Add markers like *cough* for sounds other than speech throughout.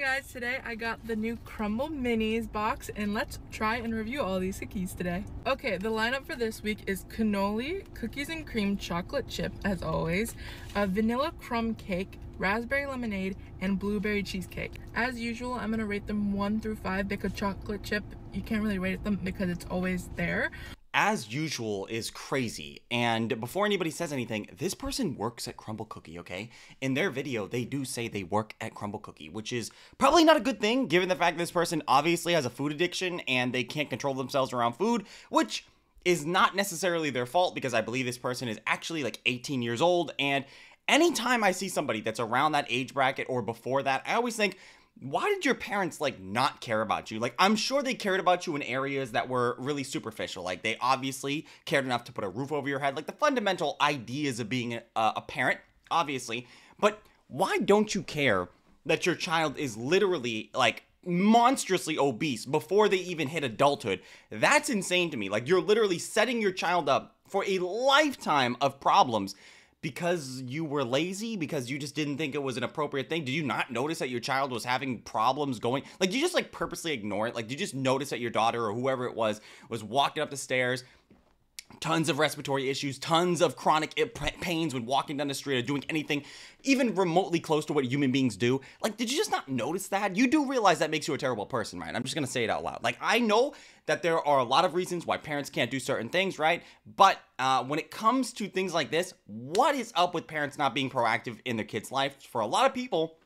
Guys, today I got the new Crumbl Minis box and let's try and review all these cookies today. Okay, the lineup for this week is cannoli, cookies and cream chocolate chip as always, a vanilla crumb cake, raspberry lemonade, and blueberry cheesecake. As usual, I'm gonna rate them one through five because chocolate chip, you can't really rate them because it's always there as usual is crazy. And before anybody says anything, this person works at Crumbl Cookie, okay? In their video, they do say they work at Crumbl Cookie, which is probably not a good thing given the fact this person obviously has a food addiction and they can't control themselves around food, which is not necessarily their fault because I believe this person is actually like 18 years old and anytime I see somebody that's around that age bracket or before that, I always think why did your parents like not care about you? Like I'm sure they cared about you in areas that were really superficial. Like they obviously cared enough to put a roof over your head, like the fundamental ideas of being a, a parent, obviously. But why don't you care that your child is literally like monstrously obese before they even hit adulthood? That's insane to me. Like you're literally setting your child up for a lifetime of problems because you were lazy because you just didn't think it was an appropriate thing? Did you not notice that your child was having problems going like you just like purposely ignore it? Like did you just notice that your daughter or whoever it was was walking up the stairs tons of respiratory issues, tons of chronic pains when walking down the street or doing anything even remotely close to what human beings do. Like, did you just not notice that? You do realize that makes you a terrible person, right? I'm just gonna say it out loud. Like, I know that there are a lot of reasons why parents can't do certain things, right? But uh, when it comes to things like this, what is up with parents not being proactive in their kids' life? For a lot of people,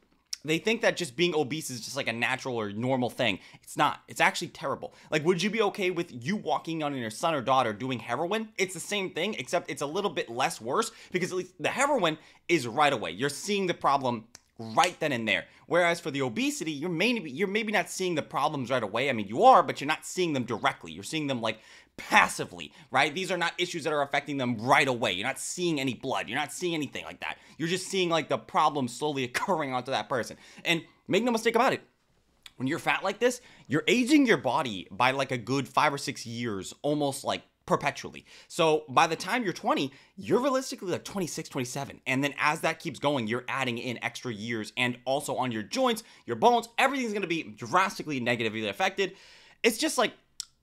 they think that just being obese is just like a natural or normal thing. It's not. It's actually terrible. Like, would you be okay with you walking on your son or daughter doing heroin? It's the same thing, except it's a little bit less worse because at least the heroin is right away. You're seeing the problem right then and there. Whereas for the obesity, you're maybe you're maybe not seeing the problems right away. I mean, you are, but you're not seeing them directly. You're seeing them like passively, right? These are not issues that are affecting them right away. You're not seeing any blood. You're not seeing anything like that. You're just seeing like the problem slowly *laughs* occurring onto that person. And make no mistake about it. When you're fat like this, you're aging your body by like a good five or six years, almost like perpetually. So by the time you're 20, you're realistically like 26, 27. And then as that keeps going, you're adding in extra years and also on your joints, your bones, everything's going to be drastically negatively affected. It's just like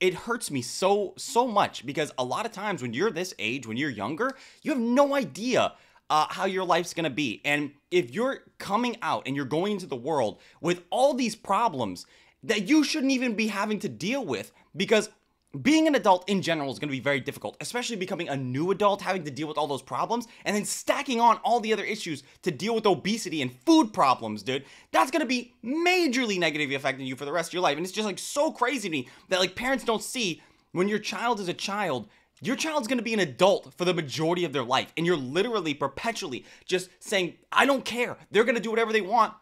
it hurts me so so much because a lot of times when you're this age, when you're younger, you have no idea uh, how your life's gonna be. And if you're coming out and you're going into the world with all these problems that you shouldn't even be having to deal with because being an adult in general is going to be very difficult, especially becoming a new adult, having to deal with all those problems, and then stacking on all the other issues to deal with obesity and food problems, dude. That's going to be majorly negatively affecting you for the rest of your life. And it's just like so crazy to me that like parents don't see when your child is a child, your child's gonna be an adult for the majority of their life, and you're literally perpetually just saying, I don't care. They're gonna do whatever they want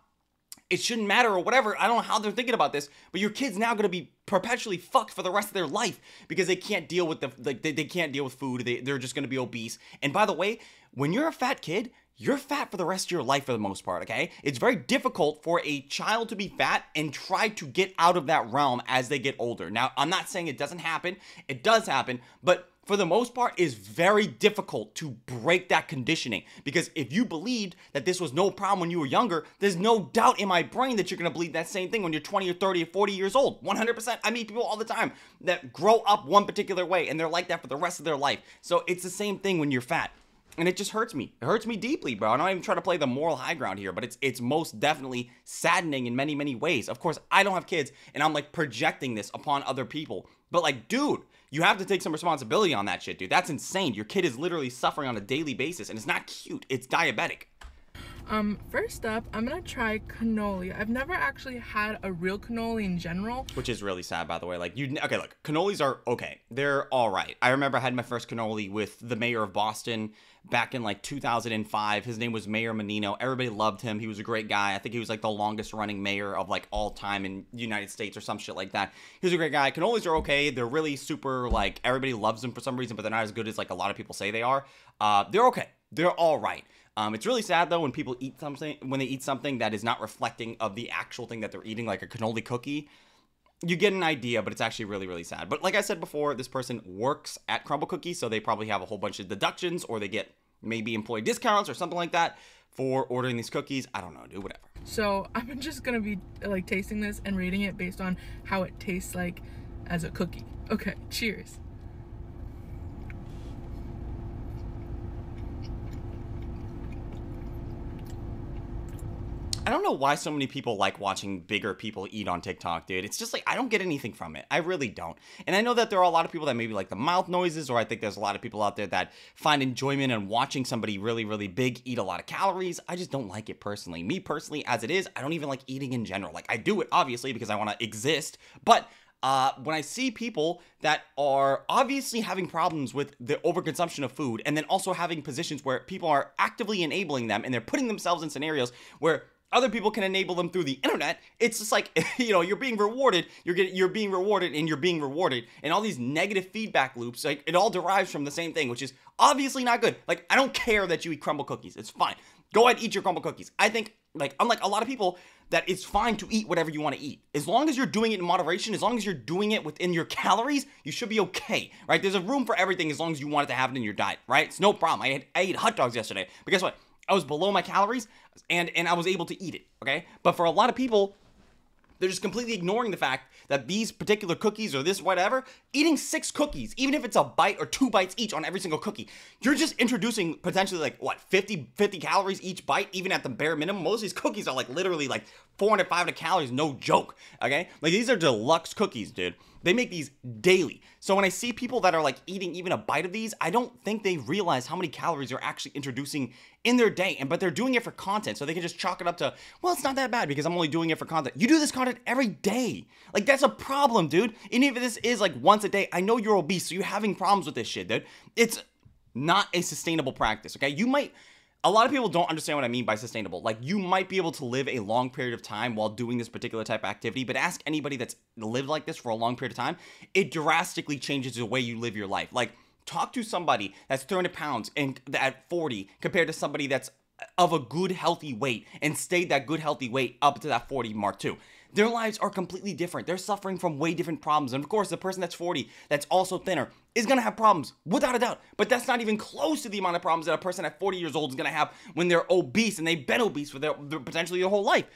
it shouldn't matter or whatever. I don't know how they're thinking about this, but your kid's now going to be perpetually fucked for the rest of their life because they can't deal with the like they, they can't deal with food. They they're just going to be obese. And by the way, when you're a fat kid, you're fat for the rest of your life for the most part, okay? It's very difficult for a child to be fat and try to get out of that realm as they get older. Now, I'm not saying it doesn't happen. It does happen, but for the most part, is very difficult to break that conditioning. Because if you believed that this was no problem when you were younger, there's no doubt in my brain that you're gonna believe that same thing when you're 20 or 30 or 40 years old. 100%. I meet people all the time that grow up one particular way and they're like that for the rest of their life. So it's the same thing when you're fat and it just hurts me. It hurts me deeply, bro. I'm not even trying to play the moral high ground here, but it's it's most definitely saddening in many many ways. Of course, I don't have kids, and I'm like projecting this upon other people. But like, dude, you have to take some responsibility on that shit, dude. That's insane. Your kid is literally suffering on a daily basis, and it's not cute. It's diabetic. Um, first up, I'm gonna try cannoli. I've never actually had a real cannoli in general. Which is really sad, by the way. Like, you, okay, look, cannolis are okay. They're all right. I remember I had my first cannoli with the mayor of Boston back in like 2005. His name was Mayor Menino. Everybody loved him. He was a great guy. I think he was like the longest running mayor of like all time in United States or some shit like that. He was a great guy. Cannolis are okay. They're really super, like, everybody loves them for some reason, but they're not as good as like a lot of people say they are. Uh, they're okay. They're all right. Um, it's really sad though when people eat something when they eat something that is not reflecting of the actual thing that they're eating, like a cannoli cookie. You get an idea, but it's actually really, really sad. But like I said before, this person works at Crumbl Cookie, so they probably have a whole bunch of deductions, or they get maybe employee discounts or something like that. for ordering these cookies. I don't know, dude, whatever. So *laughs* I'm just gonna be like tasting this and rating it based on how it tastes like as a cookie. Okay, cheers. I don't know why so many people like watching bigger people eat on TikTok, dude. It's just like I don't get anything from it. I really don't. And I know that there are a lot of people that maybe like the mouth noises, or I think there's a lot of people out there that find enjoyment in watching somebody really, really big eat a lot of calories. I just don't like it personally. Me personally, as it is, I don't even like eating in general. Like I do it obviously because I want to exist, but uh, when I see people that are obviously having problems with the overconsumption of food and then also having positions where people are actively enabling them and they're putting themselves in scenarios where other people can enable them through the internet. It's just like *laughs* you know, you're being rewarded, you're getting you're being rewarded and you're being rewarded and all these negative feedback loops, like it all derives from the same thing, which is obviously not good. Like I don't care that you eat Crumbl cookies. It's fine. Go ahead eat your Crumbl cookies. I think like unlike a lot of people that it's fine to eat whatever you want to eat. As long as you're doing it in moderation, as long as you're doing it within your calories, you should be okay, right? There's a room for everything as long as you want it to it in your diet, right? It's no problem. I, had, I ate hot dogs yesterday, but guess what? I was below my calories and and I was able to eat it, okay? But for a lot of people, they're just completely ignoring the fact that these particular cookies or this whatever, eating six cookies, even if it's a bite or two bites each on every single cookie, you're just introducing potentially like what 50 50 calories each bite, even at the bare minimum. Most of these cookies are like literally like 400 500 calories, no joke. Okay, like these are deluxe cookies, dude. They make these daily. So when I see people that are like eating even a bite of these, I don't think they realize how many calories they're actually introducing in their day. And but they're doing it for content. So they can just chalk it up to, well, it's not that bad because I'm only doing it for content. You do this content every day. Like that's a problem, dude. And if this is like once a day, I know you're obese, so you're having problems with this shit, dude. It's not a sustainable practice, okay? You might a lot of people don't understand what I mean by sustainable. Like you might be able to live a long period of time while doing this particular type of activity, but ask anybody that's lived like this for a long period of time, it drastically changes the way you live your life. Like talk to somebody that's 300 pounds and at 40 compared to somebody that's of a good healthy weight and stayed that good healthy weight up to that 40 mark too their lives are completely different. They're suffering from way different problems. And of course, the person that's 40, that's also thinner, is gonna have problems, without a doubt. But that's not even close to the amount of problems that a person at 40 years old is gonna have when they're obese and they've been obese for their, their potentially their whole life.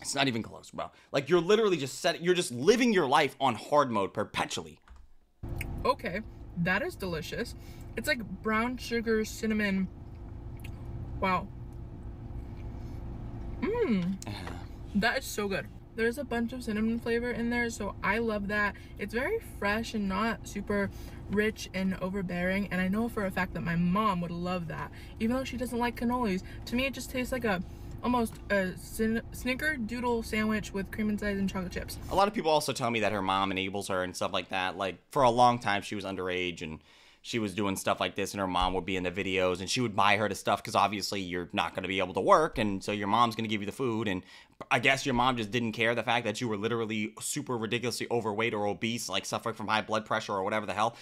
It's not even close, bro. Like you're literally just set, you're just living your life on hard mode perpetually. Okay, that is delicious. It's like brown sugar cinnamon. Wow. Mmm. Uh-huh. That is so good. There's a bunch of cinnamon flavor in there, so I love that. It's very fresh and not super rich and overbearing, and I know for a fact that my mom would love that. Even though she doesn't like cannolis, to me it just tastes like a almost a snickerdoodle sandwich with cream inside and chocolate chips. A lot of people also tell me that her mom enables her and stuff like that. Like for a long time she was underage and she was doing stuff like this and her mom would be in the videos and she would buy her the stuff because obviously you're not going to be able to work and so your mom's going to give you the food and i guess your mom just didn't care the fact that you were literally super ridiculously overweight or obese like suffering from high blood pressure or whatever the hell.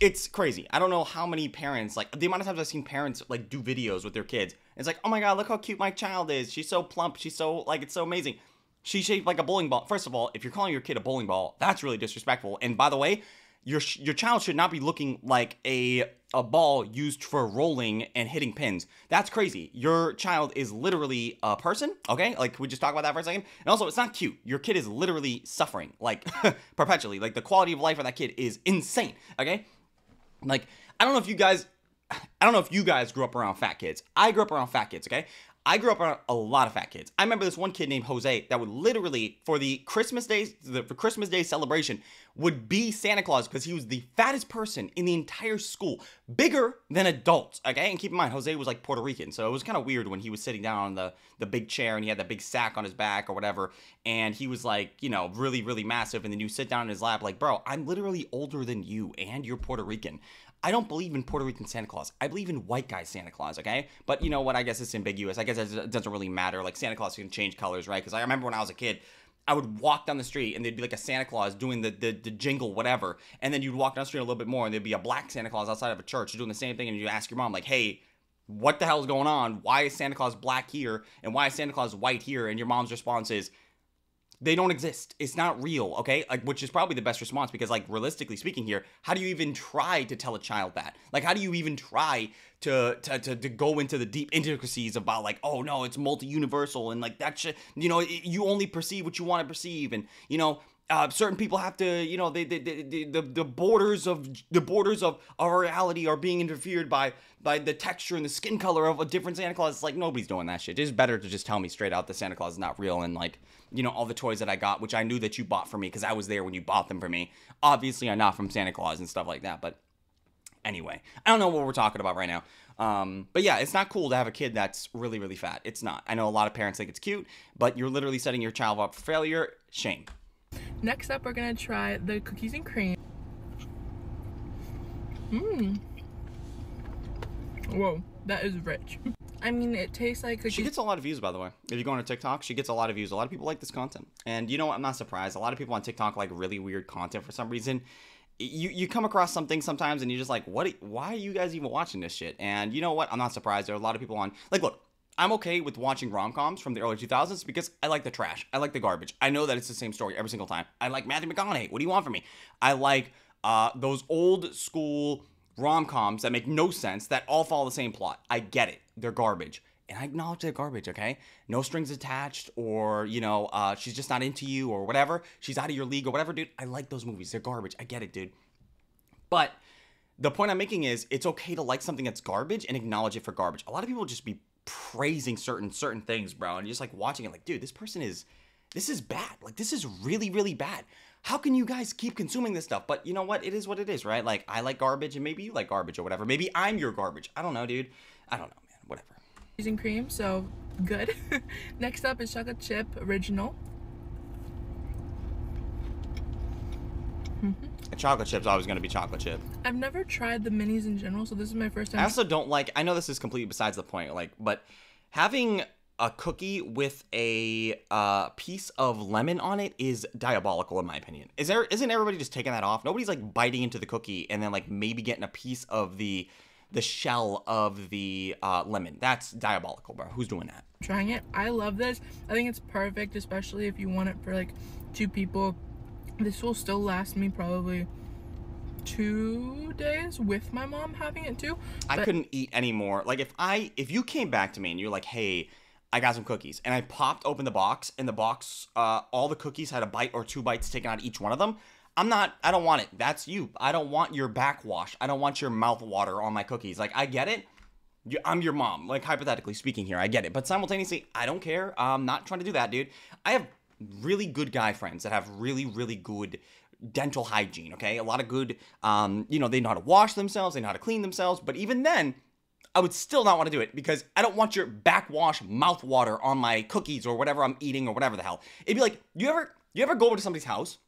It's crazy. I don't know how many parents like the amount of times i've seen parents like do videos with their kids. It's like oh my god look how cute my child is. She's so plump. She's so like it's so amazing. She's shaped like a bowling ball. First of all if you're calling your kid a bowling ball that's really disrespectful. And by the way your your child should not be looking like a a ball used for rolling and hitting pins. That's crazy. Your child is literally a person, okay? Like we just talk about that for a second. And also, it's not cute. Your kid is literally suffering, like *laughs* perpetually. Like the quality of life of that kid is insane, okay? Like I don't know if you guys I don't know if you guys grew up around fat kids. I grew up around fat kids, okay? I grew up around a lot of fat kids. I remember this one kid named Jose that would literally, for the Christmas Day, for Christmas Day celebration, would be Santa Claus because he was the fattest person in the entire school, bigger than adults. Okay, and keep in mind, Jose was like Puerto Rican, so it was kind of weird when he was sitting down on the the big chair and he had that big sack on his back or whatever, and he was like, you know, really really massive, and then you sit down in his lap, like, bro, I'm literally older than you, and you're Puerto Rican. I don't believe in Puerto Rican Santa Claus. I believe in white guy Santa Claus, okay? But you know what? I guess it's ambiguous. I guess it doesn't really matter. Like Santa Claus can change colors, right? Because I remember when I was a kid, I would walk down the street and there'd be like a Santa Claus doing the, the, the jingle, whatever. And then you'd walk down the street a little bit more and there'd be a black Santa Claus outside of a church doing the same thing. And you ask your mom, like, hey, what the hell is going on? Why is Santa Claus black here? And why is Santa Claus white here? And your mom's response is, they don't exist. It's not real, okay? Like which is probably the best response because like realistically speaking here, how do you even try to tell a child that? Like how do you even try to to to, to go into the deep intricacies about like, oh no, it's multi-universal and like that shit, you know, you only perceive what you want to perceive and you know, uh, certain people have to, you know, they, they, they, they, the the borders of the borders of our reality are being interfered by by the texture and the skin color of a different Santa Claus. It's like nobody's doing that shit. It's better to just tell me straight out that Santa Claus is not real and like, you know, all the toys that I got, which I knew that you bought for me because I was there when you bought them for me. Obviously, I'm not from Santa Claus and stuff like that, but anyway, I don't know what we're talking about right now. Um, but yeah, it's not cool to have a kid that's really, really fat. It's not. I know a lot of parents think it's cute, but you're literally setting your child up for failure. Shame. Next up, we're gonna try the cookies and cream. Mmm. Whoa, that is rich. I mean, it tastes like cookies. She gets a lot of views, by the way. If you go on her TikTok, she gets a lot of views. A lot of people like this content, and you know what? I'm not surprised. A lot of people on TikTok like really weird content for some reason. You you come across something sometimes, and you're just like, what? Why are you guys even watching this shit? And you know what? I'm not surprised. There are a lot of people on like, look. I'm okay with watching rom coms from the early 2000s because I like the trash. I like the garbage. I know that it's the same story every single time. I like Matthew McConaughey. What do you want from me? I like uh, those old school rom coms that make no sense that all follow the same plot. I get it. They're garbage. And I acknowledge they're garbage, okay? No strings attached, or, you know, uh, she's just not into you, or whatever. She's out of your league, or whatever, dude. I like those movies. They're garbage. I get it, dude. But the point I'm making is it's okay to like something that's garbage and acknowledge it for garbage. A lot of people just be praising certain certain things, bro, and you're just like watching it like, dude, this person is this is bad. Like this is really really bad. How can you guys keep consuming this stuff? But you know what? It is what it is, right? Like I like garbage and maybe you like garbage or whatever. Maybe I'm your garbage. I don't know, dude. I don't know, man. Whatever. Using cream, so good. *laughs* Next up is chocolate chip original. A chocolate chip's always going to be chocolate chip. I've never tried the minis in general, so this is my first time. I also don't like. I know this is completely besides the point. Like, but having a cookie with a uh, piece of lemon on it is diabolical in my opinion. Is there? Isn't everybody just taking that off? Nobody's like biting into the cookie and then like maybe getting a piece of the the shell of the uh, lemon. That's diabolical, bro. Who's doing that? Trying it. I love this. I think it's perfect, especially if you want it for like two people. This will still last me probably two days with my mom having it too. I couldn't eat anymore. Like if I if you came back to me and you're like, hey, I got some cookies, and I popped open the box, and the box, uh, all the cookies had a bite or two bites taken out of each one of them. I'm not. I don't want it. That's you. I don't want your backwash. I don't want your mouth water on my cookies. Like I get it. I'm your mom. Like hypothetically speaking here, I get it. But simultaneously, I don't care. I'm not trying to do that, dude. I have really good guy friends that have really, really good dental hygiene, okay? A lot of good, um, you know, they know how to wash themselves, they know how to clean themselves, but even then, I would still not want to do it because I don't want your backwash mouth water on my cookies or whatever I'm eating or whatever the hell. It'd be like, you ever, you ever go over to somebody's house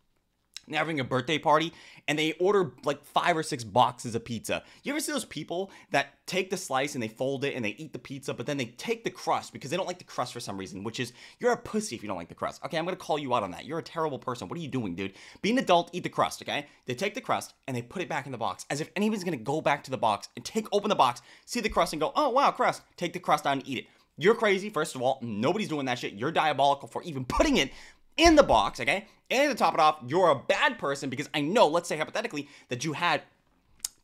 they're having a birthday party and they order like five or six boxes of pizza. You ever see those people that take the slice and they fold it and they eat the pizza, but then they take the crust because they don't like the crust for some reason, which is you're a pussy if you don't like the crust. Okay, I'm gonna call you out on that. You're a terrible person. What are you doing, dude? Be an adult, eat the crust, okay? They take the crust and they put it back in the box as if anybody's gonna go back to the box and take open the box, see the crust and go, oh wow, crust. Take the crust out and eat it. You're crazy, first of all. Nobody's doing that shit. You're diabolical for even *laughs* putting it in the box, okay? And to top it off, you're a bad person because I know, let's say hypothetically, that you had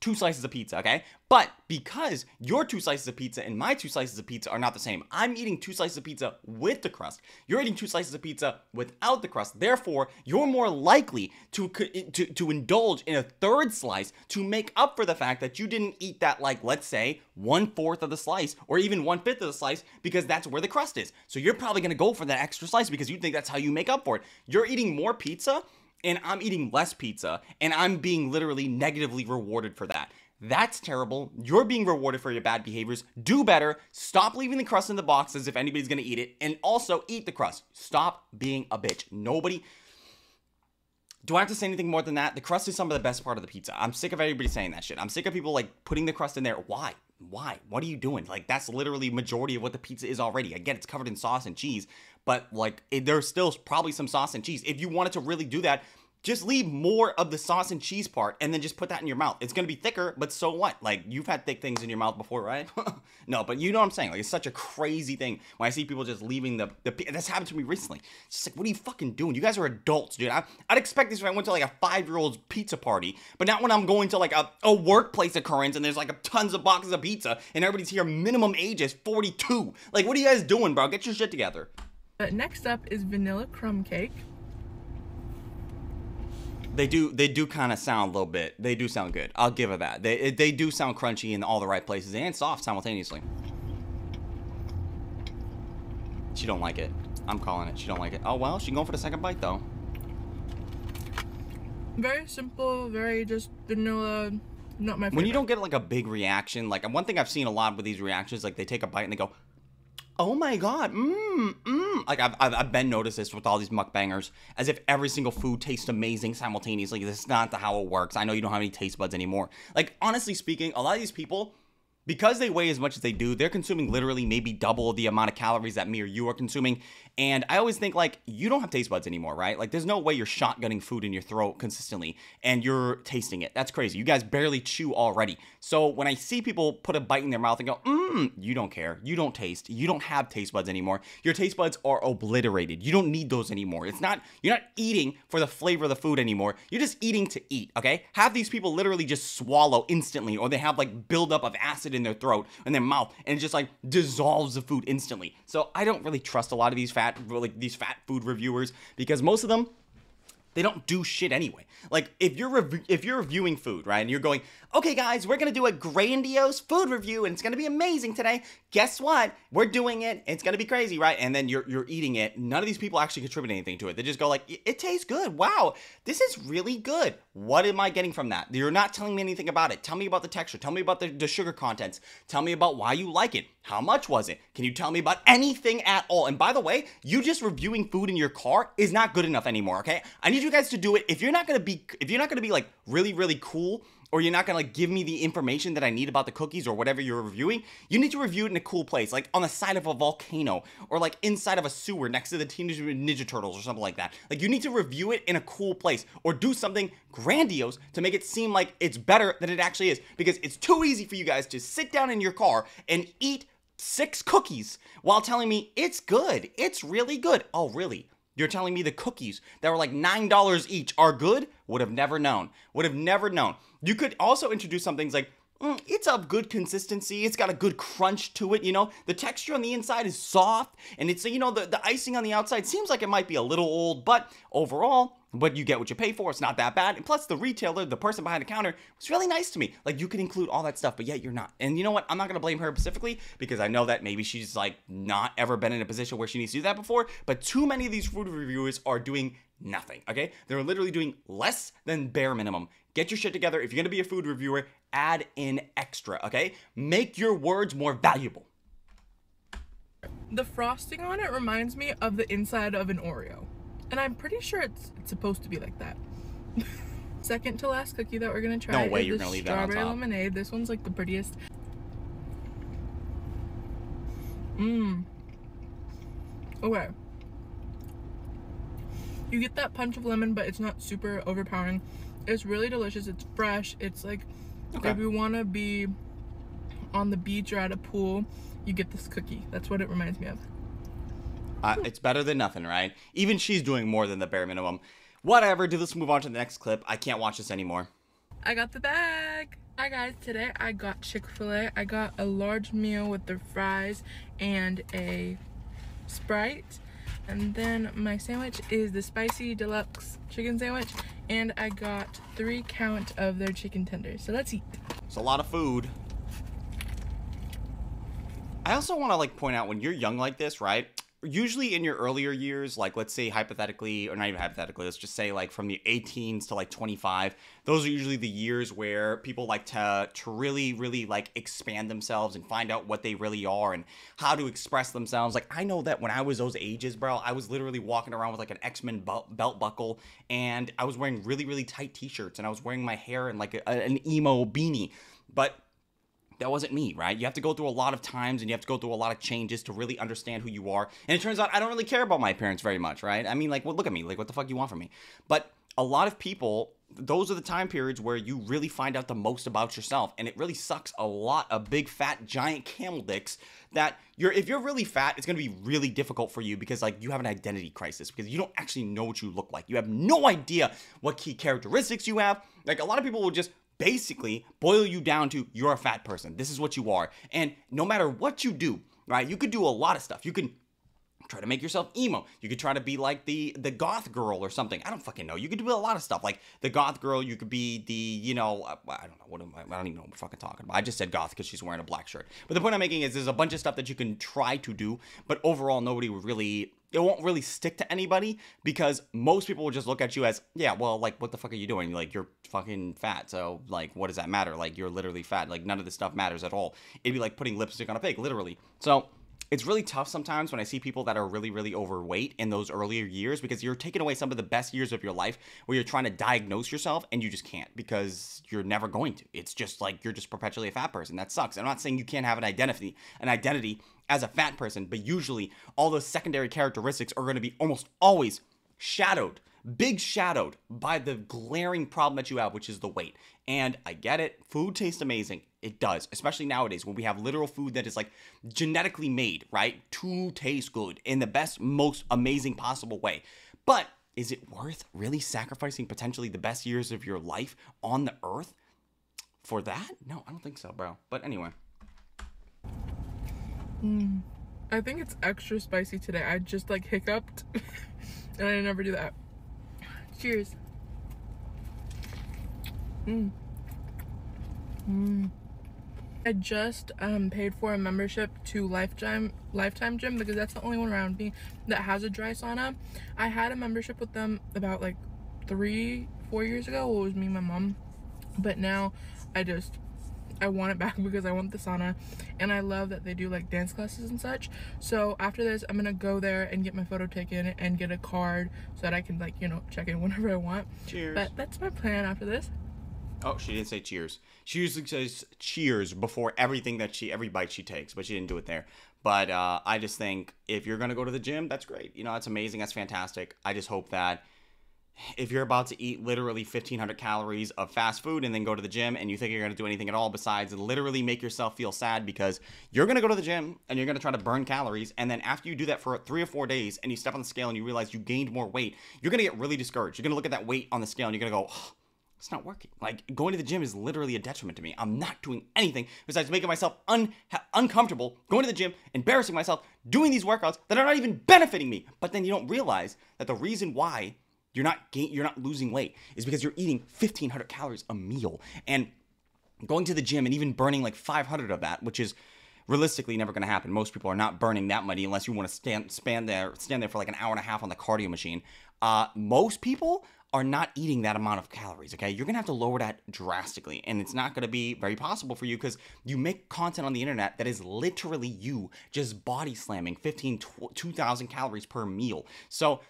two slices of pizza, okay? But because your two slices of pizza and my two slices of pizza are not the same, I'm eating two slices of pizza with the crust. You're eating two slices of pizza without the crust. Therefore, you're more likely to to to indulge in a third slice to make up for the fact that you didn't eat that like let's say one fourth of the slice or even one fifth of the slice because that's where the crust is. So you're probably gonna go for that extra slice because you think that's how you make up for it. You're eating more pizza and I'm eating less pizza and I'm being literally negatively rewarded for that. That's terrible. You're being rewarded for your bad behaviors. Do better. Stop leaving the crust in the box as if anybody's gonna eat it. And also eat the crust. Stop being a bitch. Nobody. Do I have to say anything more than that? The crust is some of the best part of the pizza. I'm sick of everybody saying that shit. I'm sick of people like putting the crust in there. Why? Why? What are you doing? Like that's literally majority of what the pizza is already. Again, it's covered in sauce and cheese, but like it, there's still probably some sauce and cheese. If you wanted to really do that, just leave more of the sauce and cheese part and then just put that in your mouth. It's gonna be thicker, but so what? Like you've had thick things in your mouth before, right? *laughs* no, but you know what I'm saying. Like it's such a crazy thing when I see people just leaving the the. This happened to me recently. It's just like, what are you fucking doing? You guys are adults, dude. I, would expect this if I went to like a five year old's pizza party, but not when I'm going to like a, a workplace occurrence and there's like a, tons of boxes of pizza and everybody's here minimum age is 42. Like, what are you guys doing, bro? Get your shit together. But next up is vanilla crumb cake. They do they do kind of sound a little bit. They do sound good. I'll give it that. They they do sound crunchy in all the right places and soft simultaneously. She don't like it. I'm calling it. She don't like it. Oh well, she going for the second bite though. Very simple, very just vanilla. Not my favorite. When you don't get like a big reaction, like one thing I've seen a lot with these reactions, like they take a bite and they go, oh my god, mmm, mmm. Like I've, I've, I've been noticed this with all these mukbangers, as if every single food tastes amazing simultaneously. This is not the how it works. I know you don't have any taste buds anymore. Like honestly speaking, a lot of these people because they weigh as much as they do, they're consuming literally maybe double the amount of calories that me or you are consuming. And I always think like you don't have taste buds anymore, right? Like there's no way you're shotgunning food in your throat consistently and you're tasting it. That's crazy. You guys barely chew already. So when I see people put a bite in their mouth and go, mmm, you don't care. You don't taste. You don't have taste buds anymore. Your taste buds are obliterated. You don't need those anymore. It's not, you're not eating for the flavor of the food anymore. You're just eating to eat, okay? Have these people literally just swallow instantly or they have like buildup of acid in their throat and their mouth and it just like dissolves the food instantly. So I don't really trust a lot of these fat like these fat food reviewers because most of them they don't do shit anyway. Like if you're rev- if you're reviewing food, right, and you're going, okay, guys, we're gonna do a grandiose food review, and it's gonna be amazing today. Guess what? We're doing it. It's gonna be crazy, right? And then you're you're eating it. None of these people actually contribute anything to it. They just go like, it tastes good. Wow, this is really good. What am I getting from that? You're not telling me anything about it. Tell me about the texture. Tell me about the, the sugar contents. Tell me about why you like it. How much was it? Can you tell me about anything at all? And by the way, you just reviewing food in your car is not good enough anymore. Okay, I need you guys to do it. If you're not gonna be, if you're not gonna be like really really cool or you're not gonna like give me the information that I need about the cookies or whatever you're reviewing, you need to review it in a cool place, like on the side of a volcano or like inside of a sewer next to the Teenage Ninja Turtles or something like that. Like you need to review it in a cool place or do something grandiose to make it seem like it's better than it actually is because it's too easy for you guys to sit down in your car and eat six cookies while telling me it's good. It's really good. Oh, really? You're telling me the cookies that were like $9 each are good? Would have never known. Would have never known. You could also introduce some things like, Mm, it's of good consistency. It's got a good crunch to it, you know. The texture on the inside is soft, and it's, you know, the, the icing on the outside seems like it might be a little old, but overall, but you get what you pay for. It's not that bad. And plus, the retailer, the person behind the counter, was really nice to me. Like, you can include all that stuff, but yet you're not. And you know what? I'm not going to blame her specifically because I know that maybe she's like not ever been in a position where she needs to do that before. But too many of these food reviewers are doing nothing, okay? They're literally doing less than bare minimum. Get your shit together. If you're going to be a food reviewer, add in extra, okay? Make your words more valuable. The frosting on it reminds me of the inside of an Oreo. And I'm pretty sure it's, it's supposed to be like that. *laughs* Second to last cookie that we're gonna try no way you're gonna leave that on top. strawberry lemonade. This one's like the prettiest. Mmm. Okay. You get that punch of lemon, but it's not super overpowering. It's really delicious. It's fresh. It's like Okay. if you want to be on the beach or at a pool, you get this cookie. That's what it reminds me of. Uh, it's better than nothing, right? Even she's doing more than the bare minimum. Whatever, do let's move on to the next clip. I can't watch this anymore. I got the bag. Hi guys, today I got Chick-fil-A. I got a large meal with their fries and a Sprite. And then my sandwich is the spicy deluxe chicken sandwich. And I got three count of their chicken tenders. So let's eat. It's a lot of food. I also want to like point out when you're young like this, right? Usually in your earlier years, like let's say hypothetically, or not even hypothetically, let's just say like from the 18s to like 25, those are usually the years where people like to to really, really like expand themselves and find out what they really are and how to express themselves. Like I know that when I was those ages, bro, I was literally walking around with like an X-Men belt, belt buckle and I was wearing really, really tight t-shirts and I was wearing my hair in like a, an emo beanie. But that wasn't me, right? You have to go through a lot of times and you have to go through a lot of changes to really understand who you are. And it turns out I don't really care about my parents very much, right? I mean, like, well, look at me. Like, what the fuck you want from me? But a lot of people those are the time periods where you really find out the most about yourself and it really sucks a lot of big fat giant camel dicks that you're if you're really fat it's going to be really difficult for you because like you have an identity crisis because you don't actually know what you look like you have no idea what key characteristics you have like a lot of people will just basically boil you down to you're a fat person this is what you are and no matter what you do right you could do a lot of stuff you can try to make yourself emo. You could try to be like the the goth girl or something. I don't fucking know. You could do a lot of stuff. Like the goth girl, you could be the you know uh, I don't know what am I, I don't even know what I'm fucking talking about. I just said goth because she's wearing a black shirt. But the point I'm making is there's a bunch of stuff that you can try to do, but overall nobody would really it won't really stick to anybody because most people will just look at you as, yeah, well, like, what the fuck are you doing? Like, you're fucking fat. So, like, what does that matter? Like, you're literally fat. Like, none of this stuff matters at all. It'd be like putting lipstick on a pig, literally. So, it's really tough sometimes when I see people that are really, really overweight in those earlier years because you're taking away some of the best years of your life where you're trying to diagnose yourself and you just can't because you're never going to. It's just like you're just perpetually a fat person. That sucks. I'm not saying you can't have an identity, an identity as a fat person, but usually all those secondary characteristics are going to be almost always shadowed big shadowed by the glaring problem that you have, which is the weight. And I get it, food tastes amazing. It does, especially nowadays when we have literal food that is like genetically made, right? To taste good in the best, most amazing possible way. But is it worth really sacrificing potentially the best years of your life on the earth for that? No, I don't think so, bro. But anyway. Mm, I think it's extra spicy today. I just like hiccuped *laughs* and I never do that. Cheers. Mm. Mm. I just um, paid for a membership to Lifetime Lifetime Gym because that's the only one around me that has a dry sauna. I had a membership with them about like three, four years ago. It was me and my mom. But now I just I want it back *laughs* because I want the sauna and I love that they do like dance classes and such. So after this, I'm gonna go there and get my photo taken and get a card so that I can like, you know, check in *laughs* whenever I want. Cheers. But that's my plan after this. Oh, she didn't say cheers. She usually says cheers before everything that she, every bite she takes, but she didn't do it there. But uh, I just think if you're gonna go to the gym, that's great. You know, that's amazing. That's fantastic. I just hope that if you're about to eat literally 1500 calories of fast food and then go to the gym and you think you're going to do anything at all besides literally make yourself feel sad because you're going to go to the gym and you're going to try to burn calories and then after you do that for 3 or 4 days and you step on the scale and you realize you gained more weight you're going to get really discouraged you're going to look at that weight on the scale and you're going to go oh, it's not working. Like going to the gym is literally a detriment to me. I'm not doing anything besides making myself un- uncomfortable, going to the gym, embarrassing myself, doing these workouts that are not even benefiting me. But then you don't realize that the reason why you're not you're not losing weight is because you're eating 1500 calories a meal and going to the gym and even burning like 500 of that, which is realistically never going to happen. Most people are not burning that money unless you want to stand stand there stand there for like an hour and a half on the cardio machine. Uh, most people are not eating that amount of calories, okay? You're gonna have to lower that drastically, and it's not gonna be very possible for you because you make content on the internet that is literally you just body slamming 15, 2,000 calories per meal. So,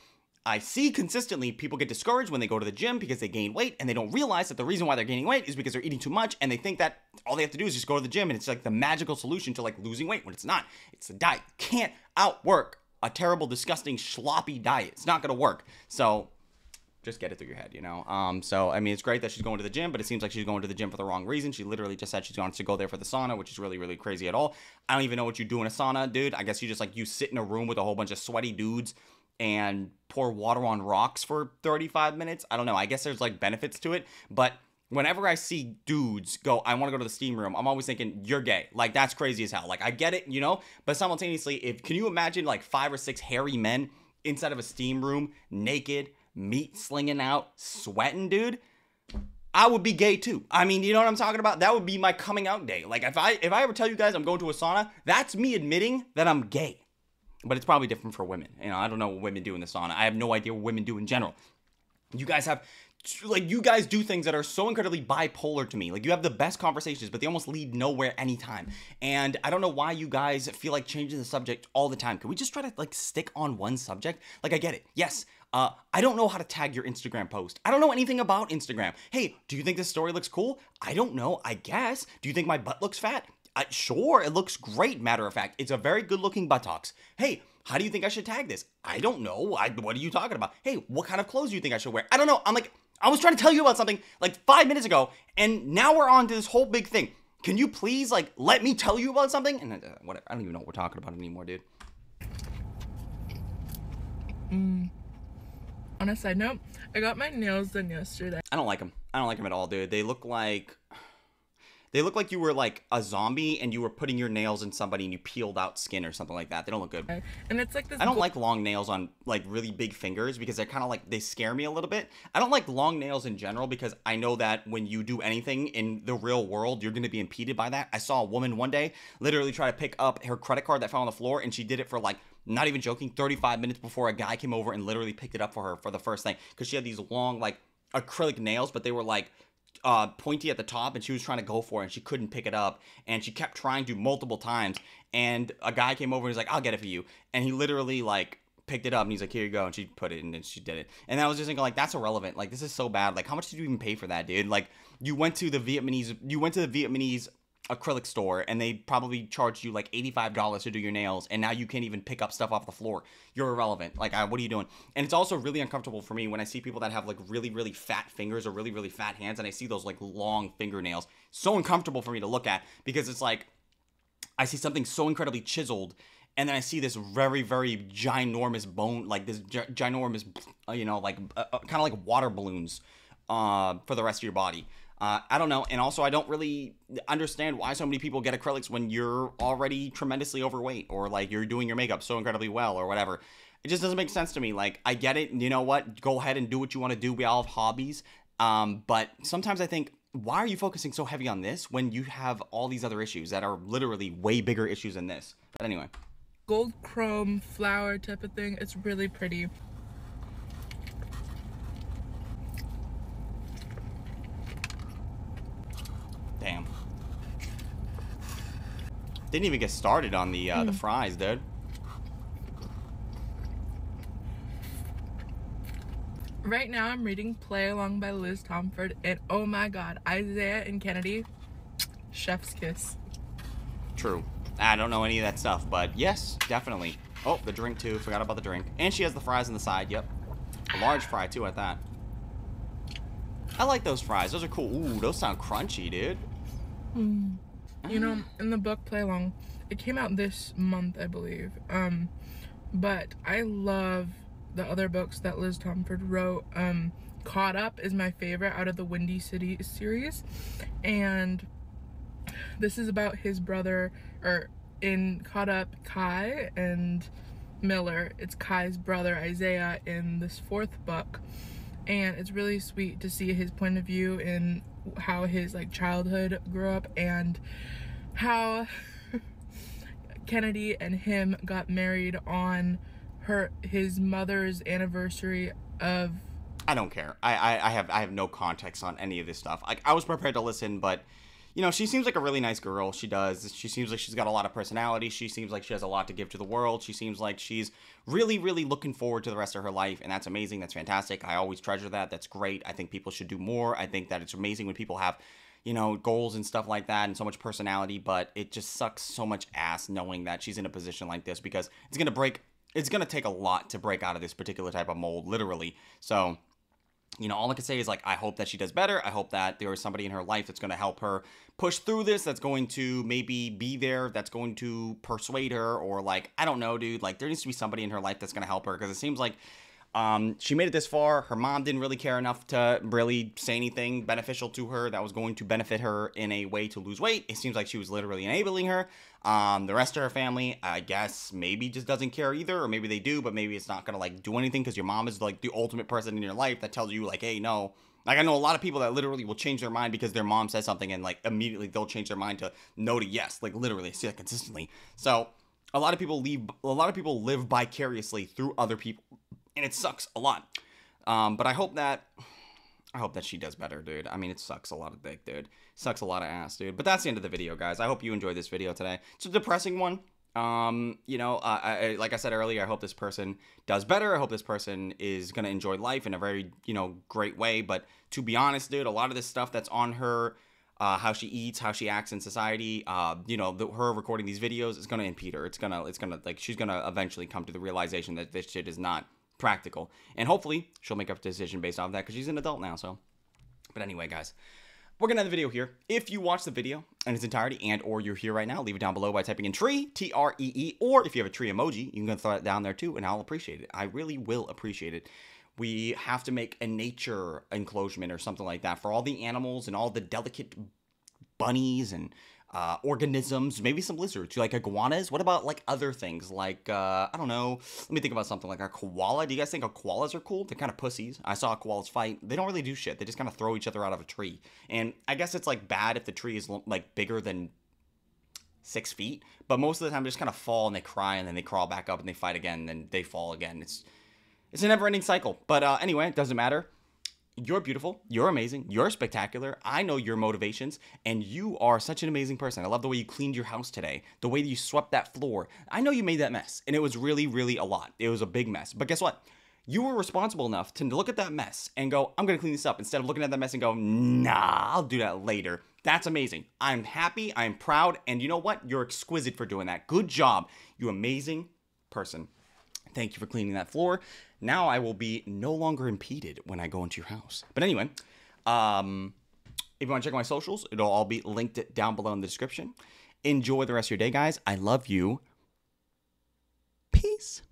I see consistently people get discouraged when they go to the gym because they gain weight and they don't realize that the reason why they're gaining weight is because they're eating too much and they think that all they have to do is just go to the gym and it's like the magical solution to like losing weight when it's not. It's a diet. Can't outwork a terrible, disgusting, sloppy diet. It's not gonna work. So just get it through your head, you know. Um, so I mean, it's great that she's going to the gym, but it seems like she's going to the gym for the wrong reason. She literally just said she's going to go there for the sauna, which is really, really crazy at all. I don't even know what you do in a sauna, dude. I guess you just like you sit in a room with a whole bunch of sweaty dudes and pour water on rocks for 35 minutes. I don't know. I guess there's like benefits to it, but whenever I see dudes go, I want to go to the steam room, I'm always thinking, you're gay. Like, that's crazy as hell. Like, I get it, you know? But simultaneously, if can you imagine like five or six hairy men inside of a steam room, naked, meat slinging out, sweating, dude? I would be gay too. I mean, you know what I'm talking about? That would be my coming out day. Like if I if I ever tell you guys I'm going to a sauna, that's me admitting that I'm gay but it's probably different for women. You know, I don't know what women do in the sauna. I have no idea what women do in general. You guys have like you guys do things that are so incredibly bipolar to me. Like you have the best conversations, but they almost lead nowhere anytime. And I don't know why you guys feel like changing the subject all the time. Can we just try to like stick on one subject? Like I get it. Yes, uh, I don't know how to tag your Instagram post. I don't know anything about Instagram. Hey, do you think this story looks cool? I don't know. I guess. Do you think my butt looks fat? Sure, it looks great. Matter of fact, it's a very good looking buttocks. Hey, how do you think I should tag this? I don't know. I, what are you talking about? Hey, what kind of clothes do you think I should wear? I don't know. I'm like, I was trying to tell you about something like five minutes ago, and now we're on to this whole big thing. Can you please like let me tell you about something? And uh, whatever. I don't even know what we're talking about anymore, dude. Mm. On a side note, I got my nails done yesterday. I don't like them. I don't like them at all, dude. They look like they look like you were like a zombie and you were putting your nails in somebody and you peeled out skin or something like that. They don't look good. And it's like this. I don't like long nails on like really big fingers because they're kind of like they scare me a little bit. I don't like long nails in general because I know that when you do anything in the real world, you're going to be impeded by that. I saw a woman one day literally try to pick up her credit card that fell on the floor and she did it for like not even joking 35 minutes before a guy came over and literally picked it up for her for the first thing because she had these long like acrylic nails but they were like uh, pointy at the top and she was trying to go for it and she couldn't pick it up and she kept trying to multiple times and a guy came over and he's like i'll get it for you and he literally like picked it up and he's like here you go and she put it and then she did it. And i was just thinking like that's irrelevant. Like this is so bad. Like how much did you even pay for that dude? Like you went to the vietnamese you went to the vietnamese acrylic store and they probably charged you like $85 to do your nails and now you can't even pick up stuff off the floor. You're irrelevant. Like uh, what are you doing? And it's also really uncomfortable for me when i see people that have like really really fat fingers or really really fat hands and i see those like long fingernails. So uncomfortable for me to look at because it's like i see something so incredibly chiseled and then i see this very very ginormous bone like this gi- ginormous uh, you know like uh, kind of like water balloons uh, for the rest of your body uh, I don't know. And also, I don't really understand why so many people get acrylics when you're already tremendously overweight or like you're doing your makeup so incredibly well or whatever. It just doesn't make sense to me. Like, I get it. You know what? Go ahead and do what you want to do. We all have hobbies. Um, but sometimes I think, why are you focusing so heavy on this when you have all these other issues that are literally way bigger issues than this? But anyway. Gold chrome flower type of thing. It's really pretty. Didn't even get started on the uh, mm. the fries, dude. Right now, I'm reading Play Along by Liz Tomforde, and oh my god, Isaiah and Kennedy, chef's kiss. True. I don't know any of that stuff, but yes, definitely. Oh, the drink too. Forgot about the drink. And she has the fries on the side. Yep. A large fry too at that. I like those fries. Those are cool. Ooh, those sound crunchy, dude. Mm. You know, in the book Play Along, it came out this month, I believe. Um, but I love the other books that Liz Tomforde wrote. Um, Caught Up is my favorite out of the Windy City series, and this is about his brother, or in Caught Up, Kai and Miller. It's Kai's brother Isaiah in this fourth book, and it's really sweet to see his point of view in how his like childhood grew up and how *laughs* Kennedy and him got married on her his mother's anniversary of I don't care. I, I, I have I have no context on any of this stuff. Like I was prepared to listen, but you know, she seems like a really nice girl. She does. She seems like she's got a lot of personality. She seems like she has a lot to give to the world. She seems like she's really, really looking forward to the rest of her life. And that's amazing. That's fantastic. I always treasure that. That's great. I think people should do more. I think that it's amazing when people have, you know, goals and stuff like that and so much personality. But it just sucks so much ass knowing that she's in a position like this because it's going to break, it's going to take a lot to break out of this particular type of mold, literally. So you know, all I can say is like, I hope that she does better. I hope that there is somebody in her life that's going to help her push through this, that's going to maybe be there, that's going to persuade her, or like, I don't know, dude. Like, there needs to be somebody in her life that's going to help her because it seems like um, she made it this far. Her mom didn't really care enough to really say anything beneficial to her that was going to benefit her in a way to lose weight. It seems like she was literally enabling her. Um, the rest of her family, I guess, maybe just doesn't care either, or maybe they do, but maybe it's not gonna like do anything because your mom is like the ultimate person in your life that tells you like, hey, no. Like I know a lot of people that literally will change their mind because their mom says something and like immediately they'll change their mind to no to yes, like literally, see that consistently. So a lot of people leave, a lot of people live vicariously through other people, and it sucks a lot. Um, but I hope that I hope that she does better, dude. I mean, it sucks a lot of dick, dude. Sucks a lot of ass, dude. But that's the end of the video, guys. I hope you enjoyed this video today. It's a depressing one. Um, you know, uh, I, like I said earlier, I hope this person does better. I hope this person is gonna enjoy life in a very, you know, great way. But to be honest, dude, a lot of this stuff that's on her uh, how she eats, how she acts in society. Uh, you know, the, her recording these videos is gonna impede her. It's gonna, it's gonna like she's gonna eventually come to the realization that this shit is not practical, and hopefully she'll make a decision based off that because she's an adult now. So, but anyway, guys. We're gonna end the video here. If you watch the video in its entirety and or you're here right now, leave it down below by typing in tree, T-R-E-E, or if you have a tree emoji, you can throw it down there too, and I'll appreciate it. I really will appreciate it we have to make a nature enclosure or something like that for all the animals and all the delicate bunnies and uh, organisms, maybe some lizards, you like iguanas. What about like other things like uh, I don't know. Let me think about something like a koala. Do you guys think koalas are cool? They're kind of pussies. I saw koalas fight. They don't really do shit. They just kind of throw each other out of a tree. And I guess it's like bad if the tree is like bigger than six feet. But most of the time, they just kind of fall and they cry and then they crawl back up and they fight again and then they fall again. It's it's a never ending cycle. But uh, anyway, it doesn't matter. You're beautiful. You're amazing. You're spectacular. I know your motivations, and you are such an amazing person. I love the way you cleaned your house today, the way that you swept that floor. I know you made that mess, and it was really, really a lot. It was a big mess. But guess what? You were responsible enough to look at that mess and go, I'm going to clean this up, instead of looking at that mess and go, nah, I'll do that later. That's amazing. I'm happy. I'm proud. And you know what? You're exquisite for doing that. Good job. You amazing person. Thank you for cleaning that floor. Now I will be no longer impeded when I go into your house. But anyway, um, if you want to check my socials, it'll all be linked down below in the description. Enjoy the rest of your day, guys. I love you. Peace.